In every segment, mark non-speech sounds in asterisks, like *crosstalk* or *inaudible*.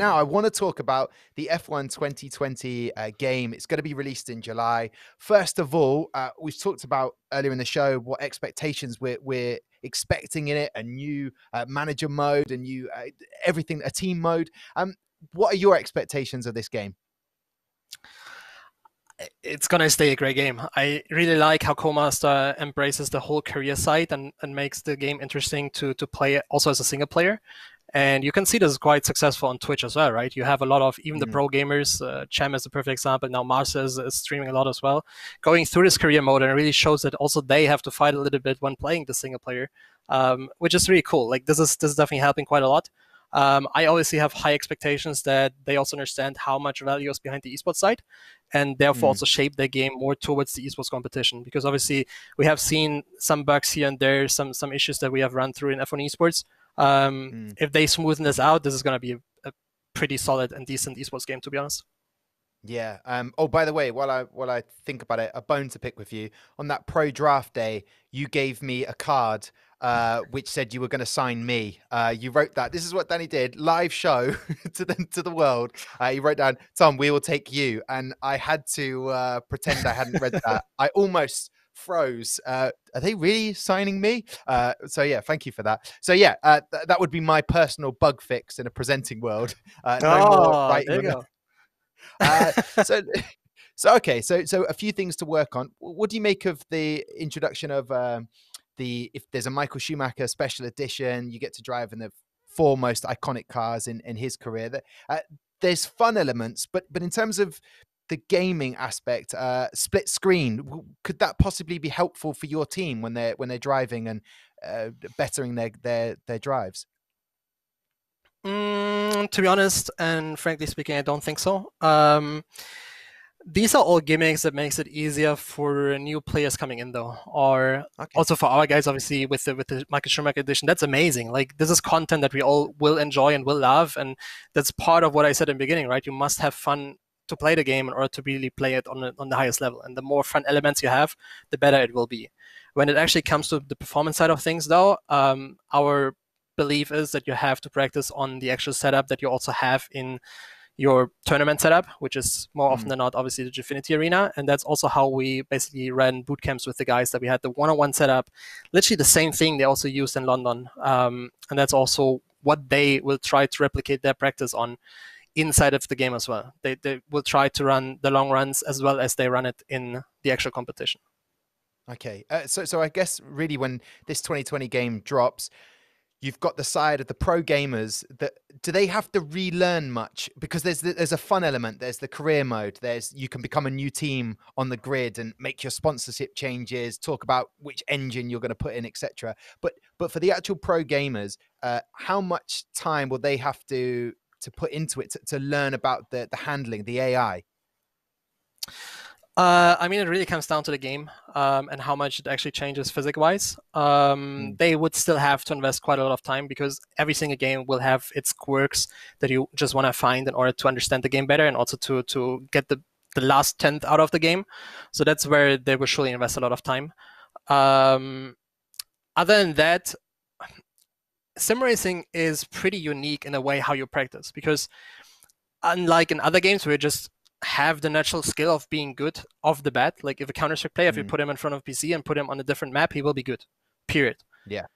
now I want to talk about the F1 2020 uh, game. It's going to be released in July. First of all, uh, we've talked about earlier in the show what expectations we're, we're expecting in it a new uh, manager mode, a new uh, everything, a team mode. Um, what are your expectations of this game? it's gonna stay a great game. I really like how Codemasters embraces the whole career side and, and makes the game interesting to to play also as a single player. And you can see this is quite successful on Twitch as well, right? You have a lot of even mm-hmm. the pro gamers. Uh, Cem is a perfect example. Now Mars is, is, streaming a lot as well, going through this career mode, and it really shows that also they have to fight a little bit when playing the single player, um, which is really cool. Like this is this is definitely helping quite a lot. Um, I obviously have high expectations that they also understand how much value is behind the esports side, and therefore mm. also shape their game more towards the esports competition. Because obviously we have seen some bugs here and there, some some issues that we have run through in F1 esports. Um, mm. If they smoothen this out, this is going to be a, a, pretty solid and decent esports game, to be honest. Yeah. Um, oh, by the way, while I while I think about it, a bone to pick with you on that pro draft day, you gave me a card uh, which said you were going to sign me. Uh, you wrote that. This is what Danny did live show *laughs* to the to the world. Uh, he wrote down, "Tom, we will take you," and I had to uh, pretend I hadn't read that. *laughs* I almost froze. Uh, are they really signing me? Uh, so yeah, thank you for that. So yeah, uh, th- that would be my personal bug fix in a presenting world. *laughs* Uh, no oh, there you go. *laughs* Uh, *laughs* so. So okay, so so a few things to work on. What do you make of the introduction of um, the if there's a Michael Schumacher special edition, you get to drive in the four most iconic cars in in his career. That uh, there's fun elements, but but in terms of the gaming aspect, uh, split screen, could that possibly be helpful for your team when they're when they're driving and uh, bettering their their their drives? Mm, to be honest, and frankly speaking, I don't think so. Um, these are all gimmicks that makes it easier for new players coming in though or okay. also for our guys obviously with the with the Michael Schumacher edition that's amazing like this is content that we all will enjoy and will love and that's part of what I said in the beginning right you must have fun to play the game in order to really play it on, the, on the highest level and the more fun elements you have the better it will be when it actually comes to the performance side of things though um, our belief is that you have to practice on the actual setup that you also have in your tournament setup, which is more often mm. than not obviously the Gfinity Arena. And that's also how we basically ran boot camps with the guys that we had the one-on-one setup. Literally the same thing they also used in London. Um, and that's also what they will try to replicate their practice on inside of the game as well. They, they will try to run the long runs as well as they run it in the actual competition. Okay, uh, so so I guess really when this 2020 game drops, you've got the side of the pro gamers that do they have to relearn much because there's there's a fun element there's the career mode there's you can become a new team on the grid and make your sponsorship changes talk about which engine you're going to put in etc but but for the actual pro gamers uh, how much time will they have to to put into it to, to learn about the the handling the ai uh, I mean, it really comes down to the game um, and how much it actually changes physics-wise. Um, mm. They would still have to invest quite a lot of time because every single game will have its quirks that you just want to find in order to understand the game better and also to to get the the last tenth out of the game. So that's where they will surely invest a lot of time. Um, other than that, sim racing is pretty unique in a way how you practice because unlike in other games where you just have the natural skill of being good off the bat. Like if a Counter Strike player, mm. if you mm. put him in front of PC and put him on a different map, he will be good. Period. Yeah.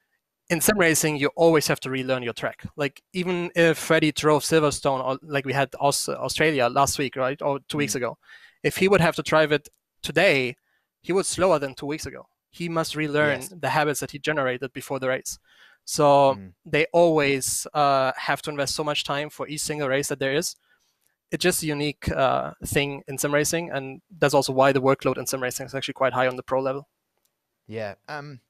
In sim racing, you always have to relearn your track. Like even if Freddie drove Silverstone, or like we had Aus- Australia last week, right, or two mm. weeks ago, if he would have to drive it today, he was slower than two weeks ago. He must relearn yes. the habits that he generated before the race. So mm. they always uh, have to invest so much time for each single race that there is it's just a unique uh, thing in sim racing, and that's also why the workload in sim racing is actually quite high on the pro level. Yeah, um,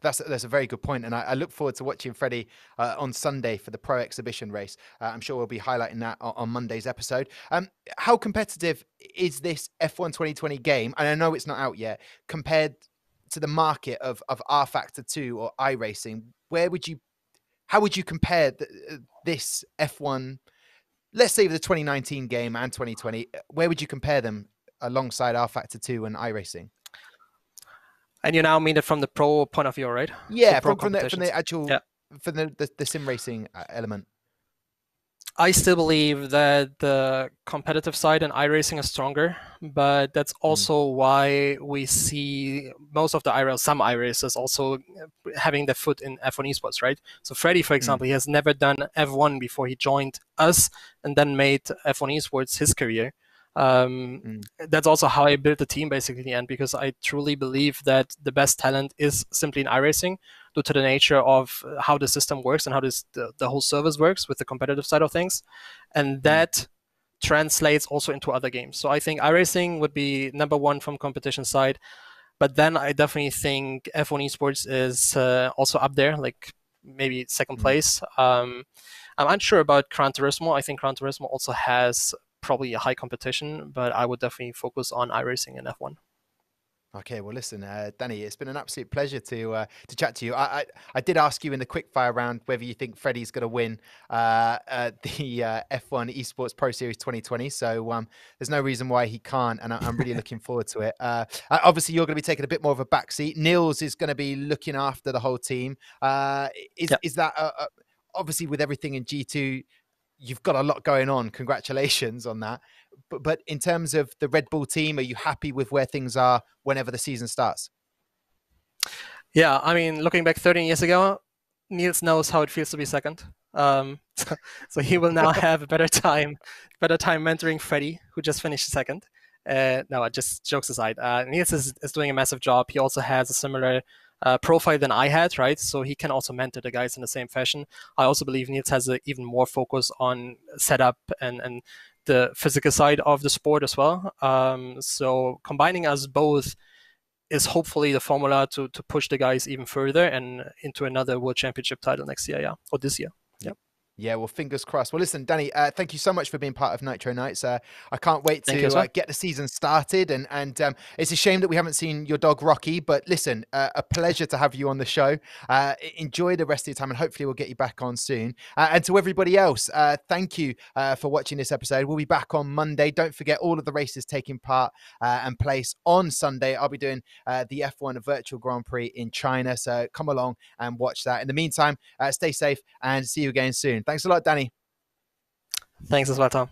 that's that's a very good point, and I, I look forward to watching Freddie uh, on Sunday for the pro exhibition race. Uh, I'm sure we'll be highlighting that on, on Monday's episode. Um, how competitive is this F1 2020 game? And I know it's not out yet. Compared to the market of of rFactor 2 or iRacing, where would you, how would you compare the, uh, this F1 let's say the 2019 game and 2020, where would you compare them alongside rFactor 2 and iRacing? And you now mean it from the pro point of view, right? Yeah, from, from, the, from the actual, yeah. from the, the, the sim racing uh, element. I still believe that the competitive side in iRacing is stronger, but that's hmm. also why we see most of the iRace, some iRacers also having their foot in F1 esports, right? So Freddy, for hmm. example, mm. he has never done F1 before he joined us and then made F1 esports his career. Um, mm. That's also how I built the team basically in the end because I truly believe that the best talent is simply in iRacing due to the nature of how the system works and how this the, the whole service works with the competitive side of things, and mm. that translates also into other games. So I think iRacing would be number one from competition side, but then I definitely think F1 Esports is uh, also up there, like maybe second mm. place. Um, I'm unsure about Gran Turismo. I think Gran Turismo also has probably a high competition, but I would definitely focus on iRacing and F1. Okay, well, listen, uh, Danny, it's been an absolute pleasure to uh, to chat to you. I, I, I did ask you in the quickfire round whether you think Freddie's going to win uh, the uh, F1 Esports Pro Series 2020. So um, there's no reason why he can't, and I, am really looking *laughs* forward to it. Uh, obviously, you're going to be taking a bit more of a backseat. Niels is going to be looking after the whole team. Uh, is yep. is that obviously with everything in G2? You've got a lot going on. Congratulations on that. But but in terms of the Red Bull team, are you happy with where things are whenever the season starts? Yeah, I mean, looking back 13 years ago, Niels knows how it feels to be second. Um, *laughs* so, so, he will now *laughs* have a better time, better time mentoring Freddie, who just finished second. Uh, no, just jokes aside. Uh, Niels is, is doing a massive job. He also has a similar uh, profile than I had, right? So he can also mentor the guys in the same fashion. I also believe Niels has a, even more focus on setup and, and the physical side of the sport as well. Um, so combining us both is hopefully the formula to, to push the guys even further and into another world championship title next year, yeah, or this year. Yeah, well, fingers crossed. Well, listen, Danny, uh, thank you so much for being part of Nitro Nights. Uh, I can't wait to uh, get the season started, and and um, it's a shame that we haven't seen your dog Rocky. But listen, uh, a pleasure to have you on the show. Uh, enjoy the rest of your time, and hopefully we'll get you back on soon. Uh, and to everybody else, thank you for watching this episode. We'll be back on Monday. Don't forget all of the races taking part and place on Sunday. I'll be doing the F1 Virtual Grand Prix in China, so come along and watch that. In the meantime, stay safe and see you again soon. Thanks a lot, Danny. Thanks as well, Tom.